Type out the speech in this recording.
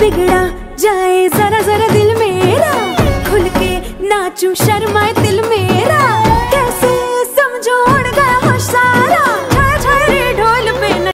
बिगड़ा जाए जरा जरा दिल मेरा। खुल के नाचू शर्माए दिल